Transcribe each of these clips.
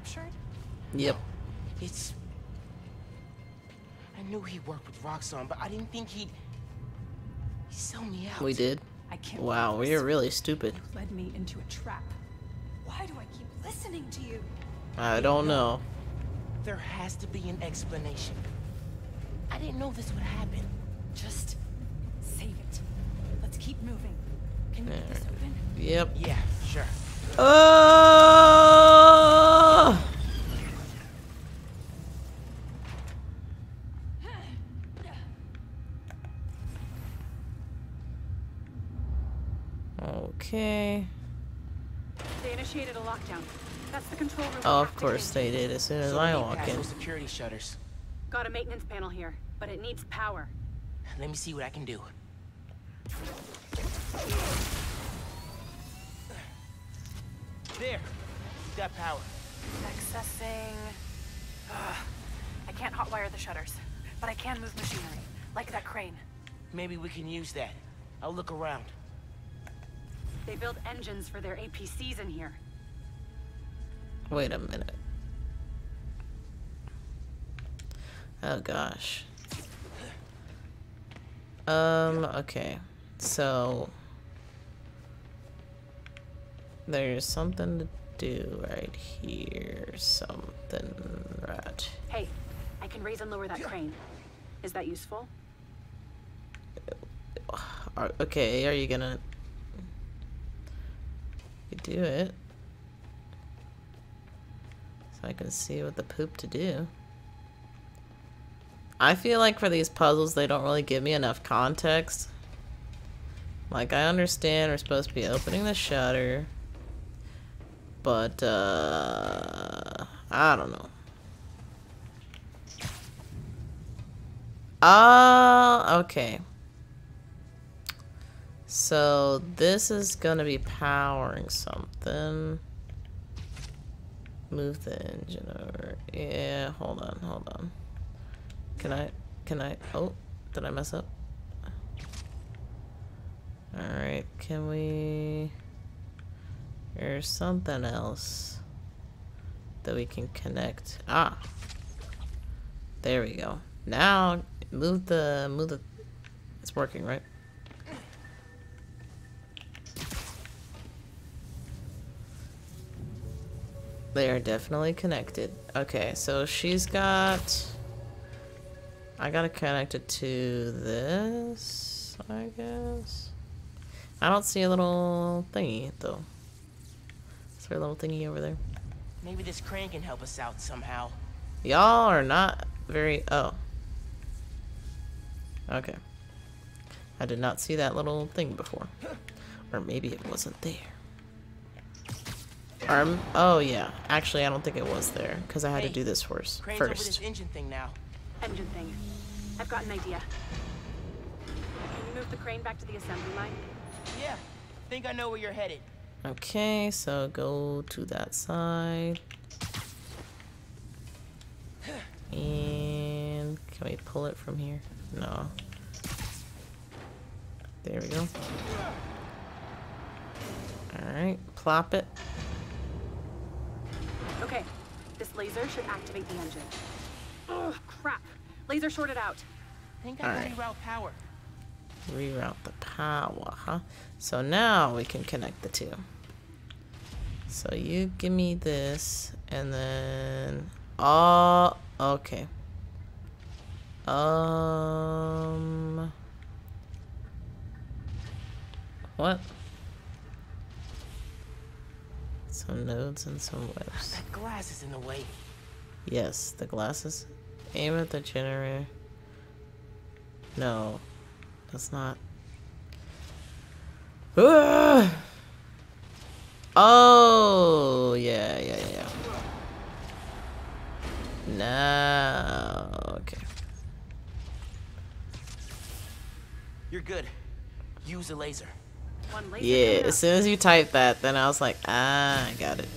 captured? Yep. It's. I knew he worked with Roxxon, but I didn't think he'd. He'd sell me out. We did. I can't Wow, believe we are really stupid. You led me into a trap. Why do I keep listening to you? I don't know. There has to be an explanation. I didn't know this would happen. Just save it. Let's keep moving. Can you get this open? Yep. Yeah, sure. Oh! Okay. They initiated a lockdown. That's the control room. Oh, of course they did as soon as So I we walk in. security shutters. Got a maintenance panel here, but it needs power. Let me see what I can do. There. Got power. Accessing. Ugh. I can't hotwire the shutters, but I can move machinery, like that crane. Maybe we can use that. I'll look around. They build engines for their APCs in here. Wait a minute. Oh gosh. Um, okay. So there's something to do right here. Something right. Hey, I can raise and lower that crane. Is that useful? Okay, are you gonna do it? So I can see what the poop to do. I feel like for these puzzles, they don't really give me enough context. Like, I understand we're supposed to be opening the shutter. But, uh... I don't know. Ah, okay. So, this is gonna be powering something. Move the engine over. Yeah, hold on, hold on. Can I, can I, oh, did I mess up? Alright, can we, there's something else that we can connect. Ah, there we go. Now, move the, move the, it's working, right? They are definitely connected. Okay, so she's got... I gotta connect it to this, I guess. I don't see a little thingy, though. Is there a little thingy over there? Maybe this crane can help us out somehow. Y'all are not very... Oh. Okay. I did not see that little thing before. Or maybe it wasn't there. Um, oh yeah. Actually, I don't think it was there, because I had to do this first. Crane's over first. this engine thing now. Engine thing. I've got an idea. Can you move the crane back to the assembly line? Yeah, think I know where you're headed. Okay, so go to that side. And can we pull it from here? No. There we go. Alright, plop it. This laser should activate the engine. Oh, crap. Laser shorted out. Think I can Alright. reroute power. Reroute the power, huh? So now we can connect the two. So you give me this, and then... Oh, okay. Um... What? Some nodes and some webs. That glass is in the way. Yes, the glasses. Aim at the generator. No, that's not. Ah! Oh, yeah, yeah, yeah. No, okay. You're good. Use a laser. One Yeah, coming as soon as you type that, then I was like, ah, I got it.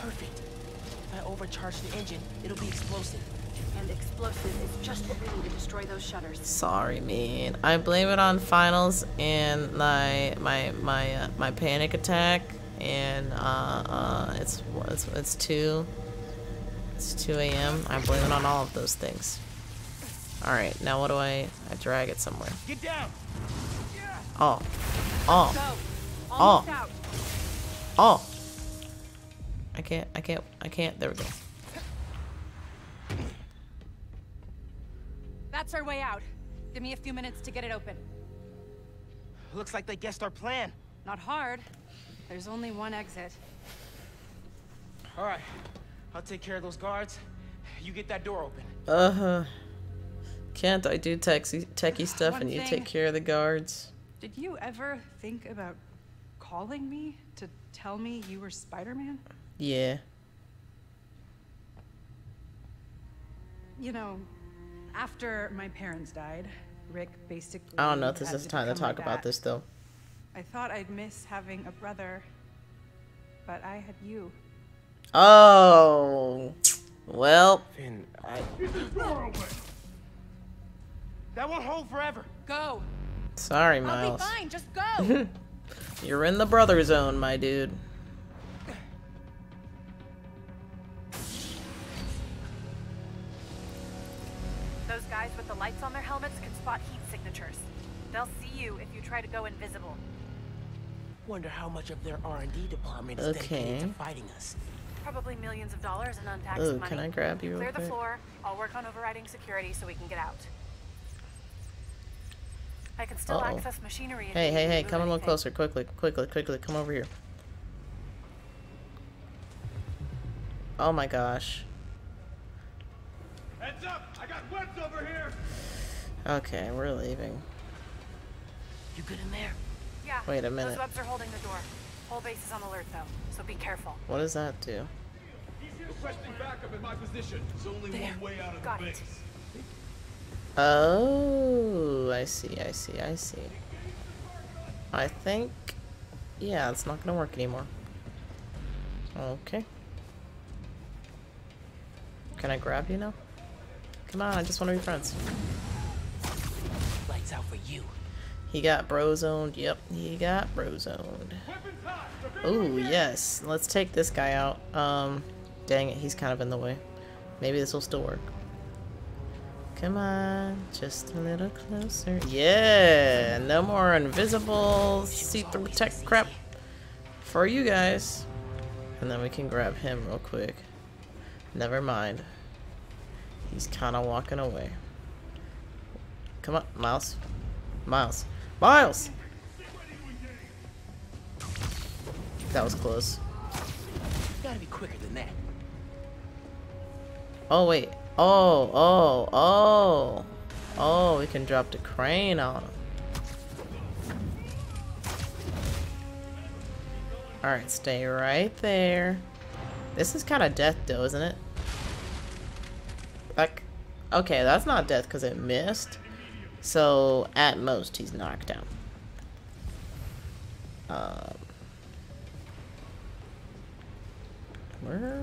Perfect. If I overcharge the engine, it'll be explosive. And explosive is just what we need to destroy those shutters. Sorry, man. I blame it on finals and my my my uh, my panic attack and uh, uh, it's, it's it's two. It's 2 a.m. I blame it on all of those things. All right, now what do I? I drag it somewhere. Get down. Oh, oh, Go. Oh. Oh. I can't. I can't. I can't. There we go. That's our way out. Give me a few minutes to get it open. Looks like they guessed our plan. Not hard. There's only one exit. All right, I'll take care of those guards. You get that door open. Uh huh. Can't I do techie techie stuff One and you thing- take care of the guards? Did you ever think about calling me to tell me you were Spider-Man? Yeah. You know, after my parents died, Rick basically. I don't know if this had is time to talk about this though. I thought I'd miss having a brother, but I had you. Oh. Well, Phin, I... That won't hold forever. Go. Sorry, Miles. I'll Miles. be fine. Just go. You're in the brother zone, my dude. Those guys with the lights on their helmets can spot heat signatures. They'll see you if you try to go invisible. Wonder how much of their R&D department is Okay. dedicated to fighting us. Probably millions of dollars in untaxed Ooh, money. can I grab you real Clear the quick? floor. I'll work on overriding security so we can get out. I can still Uh-oh. access machinery. Hey, hey, hey, come a little closer, quickly, quickly, quickly, come over here. Oh my gosh. Heads up! I got webs over here! Okay, we're leaving. You good in there? Yeah. Wait a minute. Those webs are holding the door. Whole base is on alert though, so be careful. What does that do? Requesting backup in my position. There's only one way out of Got the it. Oh, I see, I see, I see. I think, yeah, it's not gonna work anymore. Okay. Can I grab you now? Come on, I just want to be friends. Lights out for you. He got bro zoned. Yep, he got bro zoned. Oh yes, let's take this guy out. Um, dang it, he's kind of in the way. Maybe this will still work. Come on, just a little closer. Yeah, no more invisible see-through tech crap for you guys. And then we can grab him real quick. Never mind. He's kind of walking away. Come on, Miles. Miles. Miles! That was close. Gotta be quicker than that. Oh, wait. Oh, oh, oh. Oh, we can drop the crane on him. Alright, stay right there. This is kind of death, though, isn't it? Like, okay, that's not death because it missed. So, at most, he's knocked out. Um, where?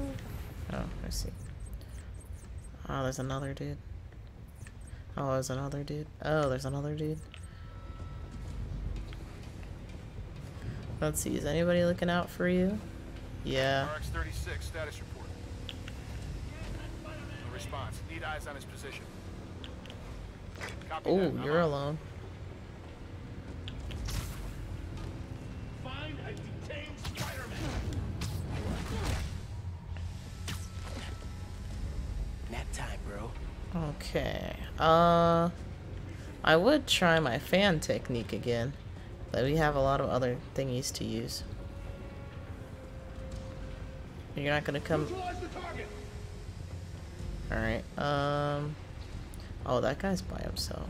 Oh, I see. Oh, there's another dude. Oh, there's another dude. Oh, there's another dude. Let's see, is anybody looking out for you? Yeah. RX-36, status report. No response. Need eyes on his position. Oh, you're on. alone. Nap time, bro. Okay. Uh, I would try my fan technique again, but we have a lot of other thingies to use. You're not gonna come. Neutralize the target! All right. Um. Oh, that guy's by himself.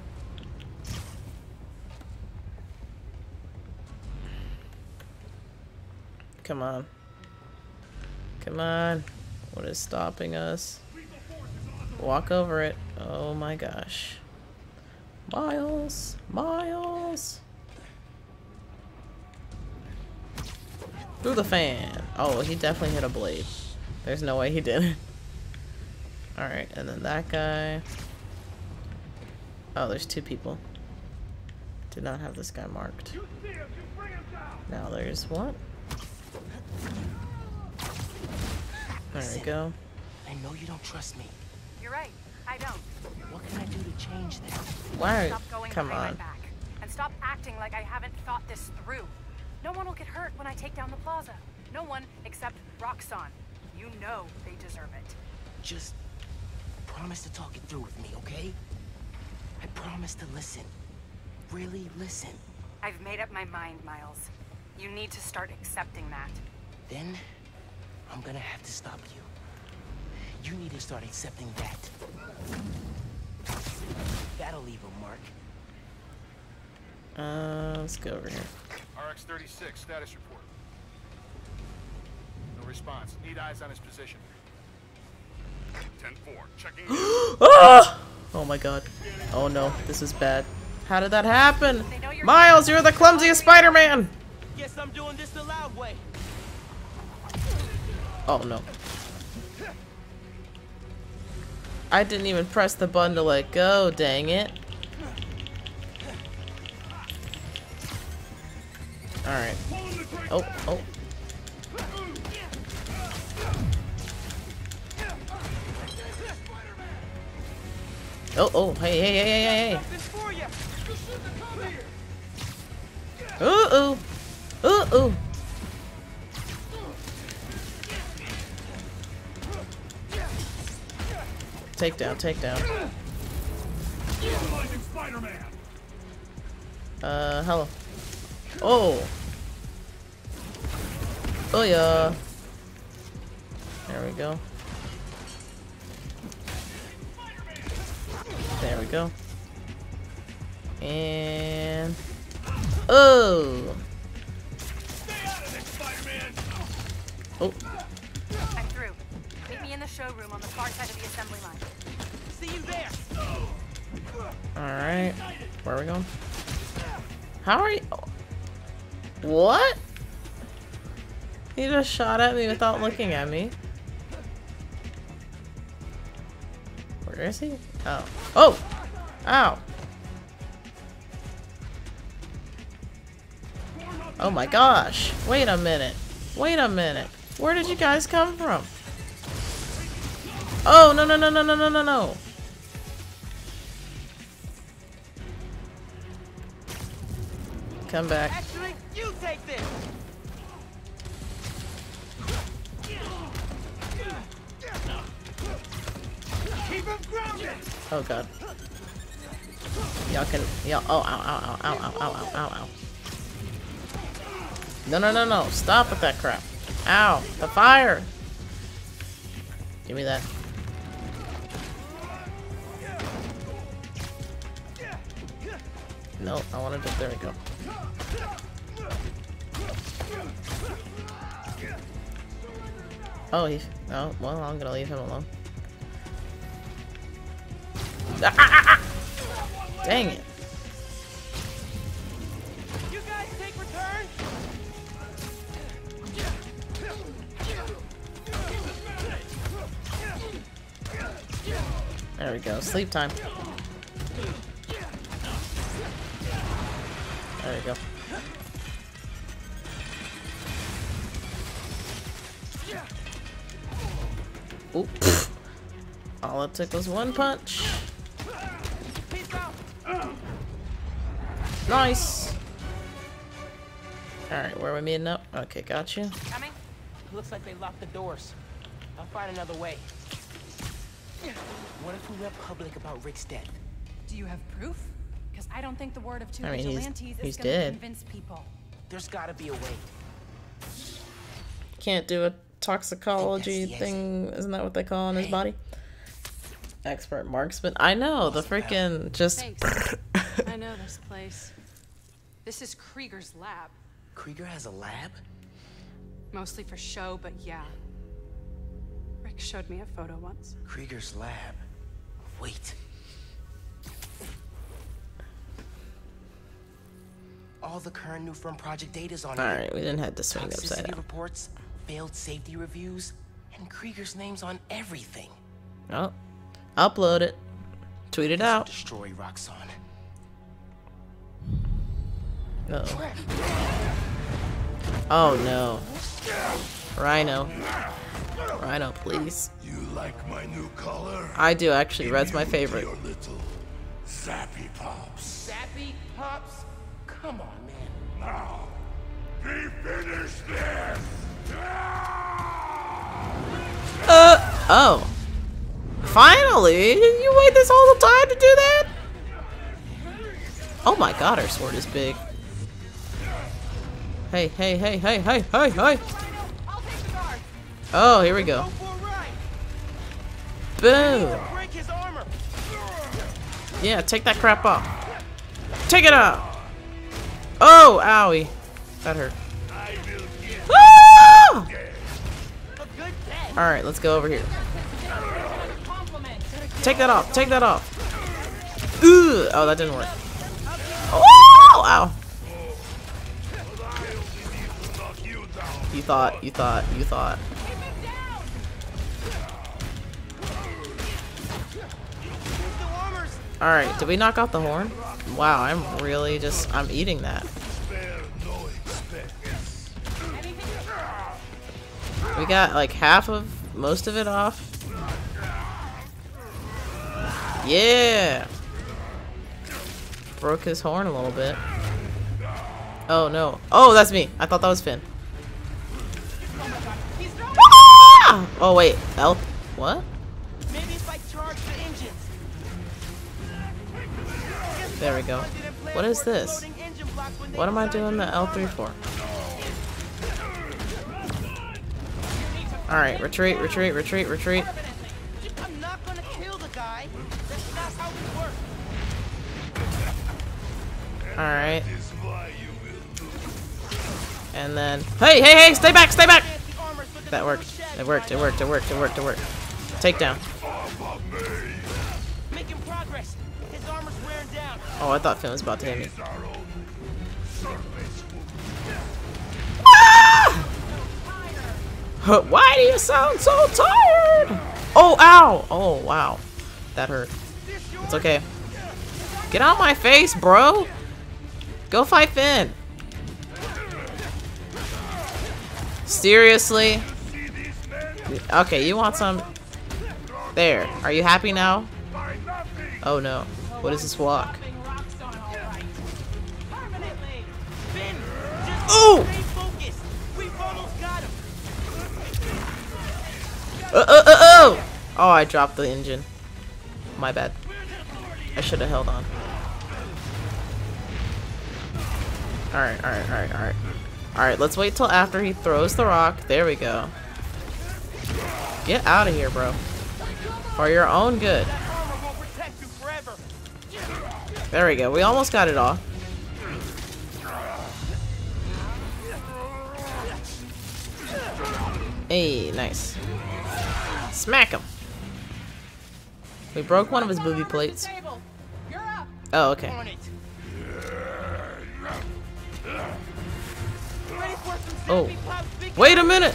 Come on. Come on. What is stopping us? Walk over it. Oh my gosh. Miles! Miles! Through the fan. Oh, he definitely hit a blade. There's no way he didn't. Alright, and then that guy. Oh, there's two people. Did not have this guy marked. You see him! You bring him down! Now there's what? There we go. I know you don't trust me. You're right. I don't. What can I do to change that? Why? Stop going Come on. my back. And stop acting like I haven't thought this through. No one will get hurt when I take down the plaza. No one except Roxxon. You know they deserve it. Just promise to talk it through with me, okay? I promise to listen. Really listen. I've made up my mind, Miles. You need to start accepting that. Then I'm gonna have to stop you. You need to start accepting that. That'll leave a mark. Uh, let's go over here. RX-36, status report. No response. Need eyes on his position. 10-4, checking in. Ah! Oh my god. Oh no, this is bad. How did that happen? Miles, you're the clumsiest Spider-Man! Guess I'm doing this the loud way. Oh no. I didn't even press the button to let go, dang it. Alright. Oh, oh. Oh, oh, hey, hey, hey, hey, hey, hey. Ooh, ooh. Ooh, ooh. Takedown, takedown. Uh, hello. Oh! Oh yeah! There we go. There we go. And... Oh! Oh! Showroom on the far side of the assembly line. See you there. Alright. Where are we going? How are you? What? He just shot at me without looking at me. Where is he? Oh. Oh! Ow! Oh my gosh! Wait a minute. Wait a minute. Where did you guys come from? Oh, no, no, no, no, no, no, no, no. Come back. Actually, you take this. Keep him grounded. Oh god. Y'all can y'all oh ow ow ow ow ow ow ow ow. No no no no. Stop with that crap. Ow. The fire. Give me that. No, I wanted to there we go. Oh he's. oh well I'm gonna leave him alone. Ah, ah, ah. Dang it. You guys take return. There we go. Sleep time. There we go. Oop. All it took was one punch. Nice. Alright, where are we meeting up? Okay, got you. Coming? Looks like they locked the doors. I'll find another way. What if we went public about Rick's death? Do you have proof? Because I don't think the word of two I mean, vigilantes he's is gonna convince people. There's gotta be a way. Can't do a toxicology Yes, yes. thing. Isn't that what they call in his Hey. body? Expert marksman. I know, the freaking just. I know this place. This is Krieger's lab. Krieger has a lab? Mostly for show, but yeah. Rick showed me a photo once. Krieger's lab. Wait. All the current Nuform project data's on here. Alright, we didn't have to swing upside Toxicity down. reports, failed safety reviews, and Krieger's name's on everything. Oh, upload it. Tweet it out. Destroy Roxxon. Uh oh. Oh no. Rhino. Rhino, please. You like my new color? I do actually. Red's my favorite. Come on, man. Now, we finish this. Uh, oh. Finally! You wait this whole time to do that? Oh my god, our sword is big. Hey, hey, hey, hey, hey, hey, hey! Oh, here we go. Boom! Yeah, take that crap off. Take it off! Oh, owie. That hurt. Ah! Alright, let's go over here. Take that off. Take that off. Ooh. Oh, that didn't work. Oh! Ow. You thought, you thought, you thought. Alright, did we knock out the horn? Wow, I'm really just, I'm eating that. We got like half of, most of it off. Yeah! Broke his horn a little bit. Oh no. Oh, that's me. I thought that was Phin. Ah! Oh wait, L. What? There we go. What is this? What am I doing the L3 for? Alright, retreat, retreat, retreat, retreat. It. Alright. And then. Hey, hey, hey! Stay back, stay back! That worked. little shabby, It worked, it worked, it worked, it worked, it worked. Takedown. Oh, I thought Phin was about to hit me. Huh, ah! Why do you sound so tired? Oh, ow! Oh, wow. That hurt. It's okay. Get out my face, bro! Go fight Phin! Seriously? Okay, you want some? There. Are you happy now? Oh no. What is this walk? Just Ooh! stay focused. We've almost got him. Uh, uh, uh, oh! Oh, I dropped the engine. My bad. I should have held on. Alright, alright, alright, alright. Alright, let's wait till after he throws the rock. There we go. Get out of here, bro. For your own good. There we go. We almost got it off. Hey, nice. Smack him. We broke one of his booby plates. Oh, okay. Oh. Wait a minute!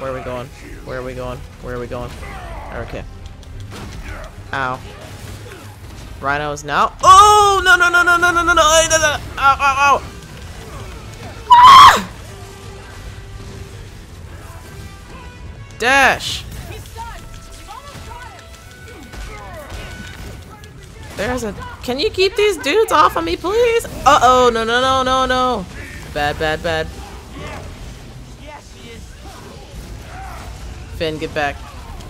Where are we going? Where are we going? Where are we going? Okay. Ow. Rhino is now. Oh! No, no, no, no, no, no, no, no! Ow, ow, ow! Dash. There's a. Can you keep these dudes off of me, please? Uh oh! No no no no no! Bad bad bad. Phin, get back.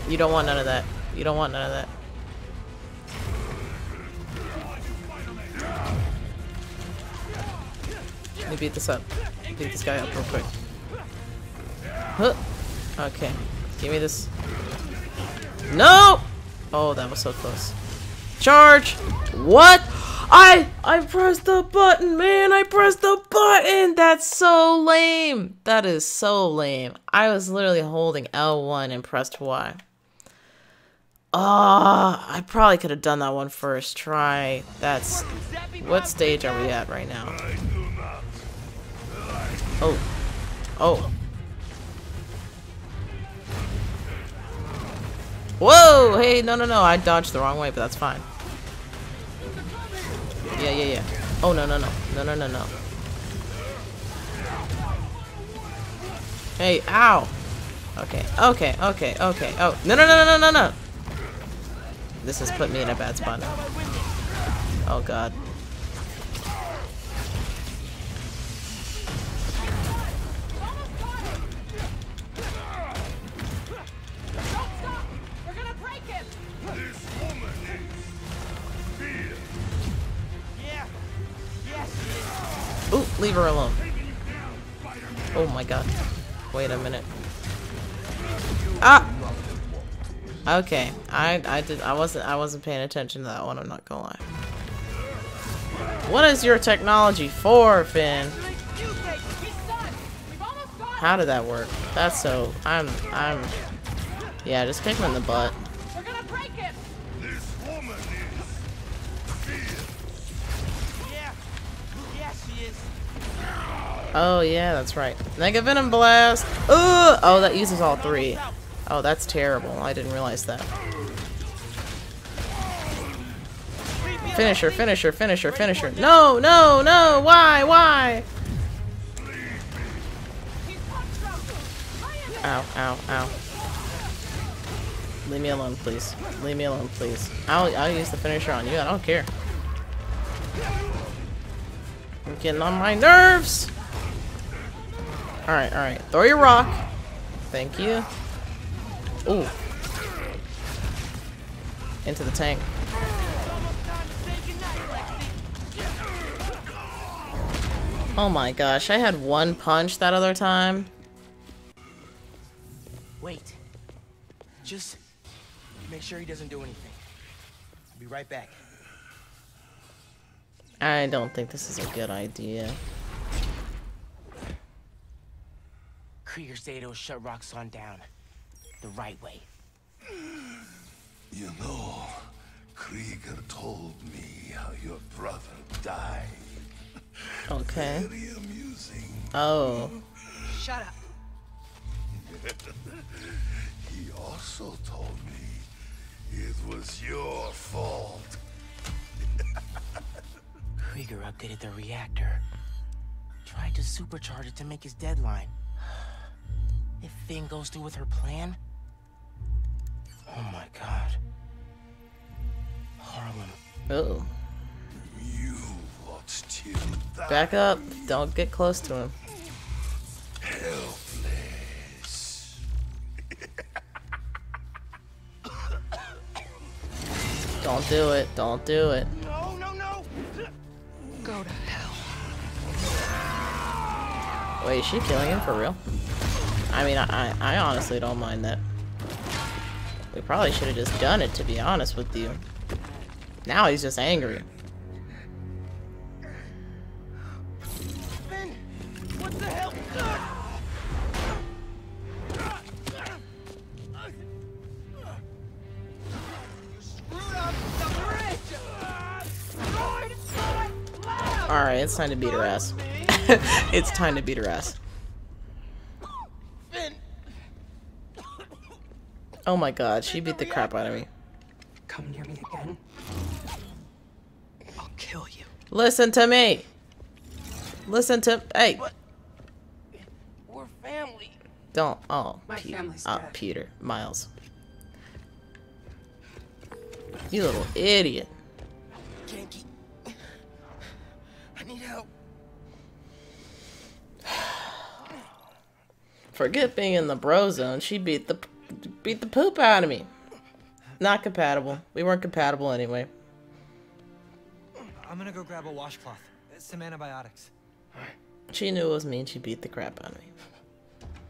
You don't want none of that. You don't want none of that. Let me beat this up. Beat this guy up real quick. Huh. Okay. Give me this. No! Oh, that was so close. Charge! What? I I pressed the button, man. I pressed the button. That's so lame. That is so lame. I was literally holding L1 and pressed Y. Ah, I probably could have done that one first try. That's what stage are we at right now? Oh. Oh. Whoa! Hey, no, no, no. I dodged the wrong way, but that's fine. Yeah, yeah, yeah. Oh, no, no, no. No, no, no, no. Hey, ow! Okay, okay, okay, okay. Oh, no, no, no, no, no, no! This has put me in a bad spot. Oh, God. Wait a minute. Ah! Okay, I I did I wasn't I wasn't paying attention to that one, I'm not gonna lie. What is your technology for, Phin? How did that work? That's so I'm I'm Yeah, just kick him in the butt. Oh yeah, that's right. Mega Venom Blast! Ooh! Oh, that uses all three. Oh, that's terrible. I didn't realize that. Finisher, finisher, finisher, finisher. No, no, no! Why, why? Ow, ow, ow. Leave me alone, please. Leave me alone, please. I'll, I'll use the finisher on you. I don't care. You're getting on my nerves! Alright, alright. Throw your rock. Thank you. Ooh. Into the tank. Oh my gosh, I had one punch that other time. Wait. Just make sure he doesn't do anything. I'll be right back. I don't think this is a good idea. Krieger said he'll shut Roxxon down. The right way. You know, Krieger told me how your brother died. Okay. Very amusing. Oh. Shut up. He also told me it was your fault. Krieger updated the reactor. Tried to supercharge it to make his deadline. If Phin goes through with her plan... Oh my god. Harlem. Oh. You watched him die Back up. Don't get close to him. helpless. Don't do it. Don't do it. No, no, no! Go to hell. Wait, is she killing him for real? I mean, I, I, honestly don't mind that. We probably should have just done it, to be honest with you. Now he's just angry. Phin! What the hell? Alright, it's time to beat her ass. it's time to beat her ass. Phin! Oh my god, she beat the crap out of me. Come near me again. I'll kill you. Listen to me! Listen to- hey! We're family. Don't- oh, My Pe- family's oh, dead. Peter. Miles. You little idiot. Can't. I need help. Forget being in the bro zone. She beat the beat the poop out of me. Not compatible. We weren't compatible anyway. I'm gonna go grab a washcloth. Some antibiotics. She knew it was me and she beat the crap out of me.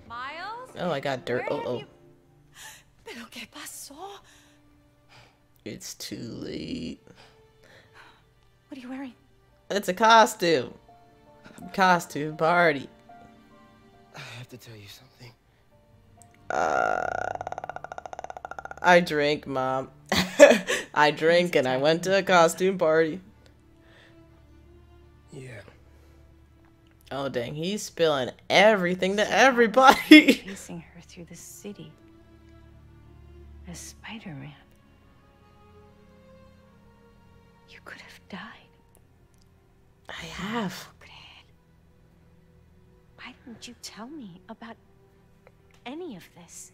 Miles? Oh, I got dirt. Where Oh, oh. you- ¿Pero qué pasó? It's too late. What are you wearing? It's a costume. Costume party. I have to tell you something. Uh, I drink, mom. I drink and I went to a costume party. Yeah. Oh dang, he's spilling everything to everybody. chasing her through the city as Spider-Man. You could have died. I have. Why didn't you tell me about any of this.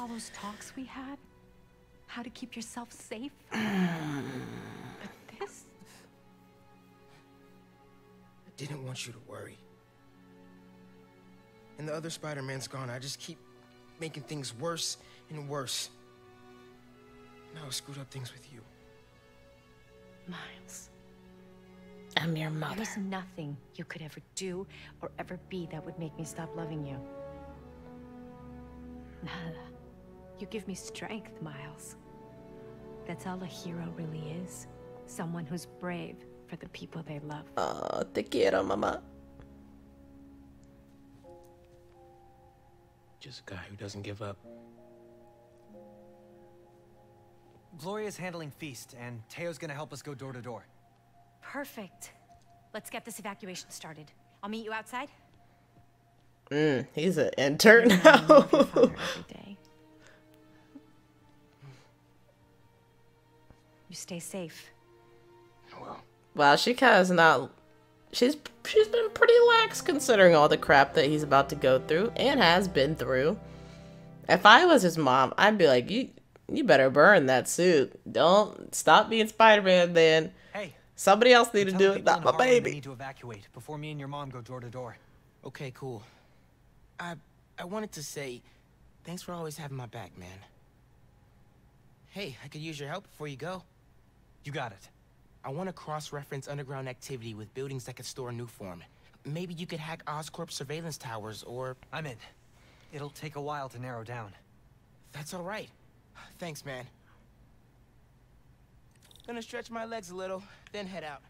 All those talks we had, how to keep yourself safe. but this, I didn't want you to worry. And the other Spider-Man's gone. I just keep making things worse and worse. Now I screwed up things with you. Miles, I'm your mother. there's nothing you could ever do or ever be that would make me stop loving you. Nada. You give me strength, Miles. That's all a hero really is. Someone who's brave for the people they love. Oh, te quiero, mama. Just a guy who doesn't give up. Gloria's handling Feast, and Teo's gonna help us go door to door. Perfect. Let's get this evacuation started. I'll meet you outside. Mm, he's an intern now. You stay safe. Well, wow, she kind of not. She's she's been pretty lax considering all the crap that he's about to go through and has been through. If I was his mom, I'd be like, you you better burn that suit. Don't stop being Spider-Man. Then Hey, somebody else need to do it, people not my baby. need to evacuate before me and your mom go door to door. okay, cool. I I wanted to say thanks for always having my back, man. Hey, I could use your help before you go. You got it. I want to cross-reference underground activity with buildings that could store a Nuform. Maybe you could hack Oscorp surveillance towers, or... I'm in. It'll take a while to narrow down. That's all right. Thanks, man. Gonna stretch my legs a little, then head out.